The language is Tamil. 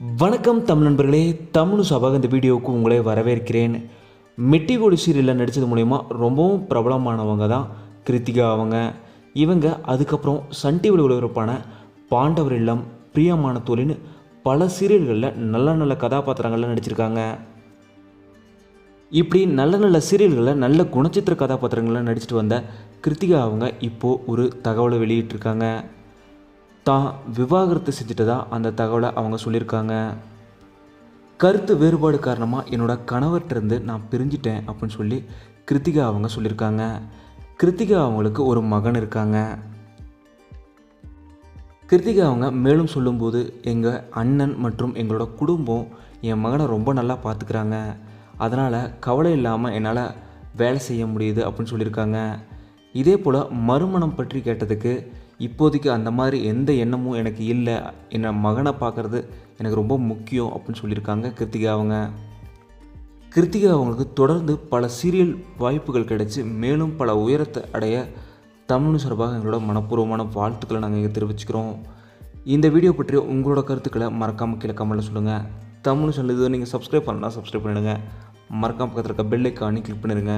வணக்கம் தமிழ் நண்பர்களே தமிழ் சபாக இந்த வீடியோவுக்கு உங்களை வரவேற்கிறேன். மெட்டி கோடி சீரியலில் நடித்தது மூலயமா ரொம்பவும் பிரபலமானவங்க தான் கிருத்திகா அவங்க. இவங்க அதுக்கப்புறம் சன் டிவியில் ஒளிபரப்பான பாண்டவர் இல்லம் பிரியமான தோழின்னு பல சீரியல்களில் நல்ல நல்ல கதாபாத்திரங்களில் நடிச்சிருக்காங்க. இப்படி நல்ல நல்ல சீரியல்களில் நல்ல குணச்சித்திர கதாபாத்திரங்களில் நடிச்சிட்டு வந்த கிருத்திகா அவங்க இப்போது ஒரு தகவலை வெளியிட்டிருக்காங்க. தான் விவாகரத்து செஞ்சுட்டதா அந்த தகவலை அவங்க சொல்லியிருக்காங்க. கருத்து வேறுபாடு காரணமாக என்னோடய கணவர்கிட்டருந்து நான் பிரிஞ்சிட்டேன் அப்படின்னு சொல்லி கிருத்திகா அவங்க சொல்லியிருக்காங்க. கிருத்திகா அவங்களுக்கு ஒரு மகன் இருக்காங்க. கிருத்திகா அவங்க மேலும் சொல்லும்போது எங்கள் அண்ணன் மற்றும் எங்களோட குடும்பம் என் மகனை ரொம்ப நல்லா பார்த்துக்கிறாங்க. அதனால் கவலை இல்லாமல் என்னால் வேலை செய்ய முடியுது அப்படின்னு சொல்லியிருக்காங்க. இதே போல் மறுமணம் பற்றி கேட்டதுக்கு இப்போதைக்கு அந்த மாதிரி எந்த எண்ணமும் எனக்கு இல்லை. என்னை மகனை பார்க்குறது எனக்கு ரொம்ப முக்கியம் அப்படின்னு சொல்லியிருக்காங்க கிருத்திகா அவங்க. கிருத்திகா அவங்களுக்கு தொடர்ந்து பல சீரியல் வாய்ப்புகள் கிடைச்சி மேலும் பல உயரத்தை அடைய தமிழ் சார்பாக எங்களோட மனப்பூர்வமான வாழ்த்துக்களை நாங்கள் இங்கே தெரிவிச்சுக்கிறோம். இந்த வீடியோ பற்றி உங்களோட கருத்துக்களை மறக்காமல் கீழே கமெண்ட்டில் சொல்லுங்கள் தமிழ் சொல்லுது நீங்கள் சப்ஸ்கிரைப் பண்ணலாம் சப்ஸ்கிரைப் பண்ணிடுங்க. மறக்காம பக்கத்தில் இருக்க பெல் ஐக்கானி கிளிக் பண்ணிடுங்க.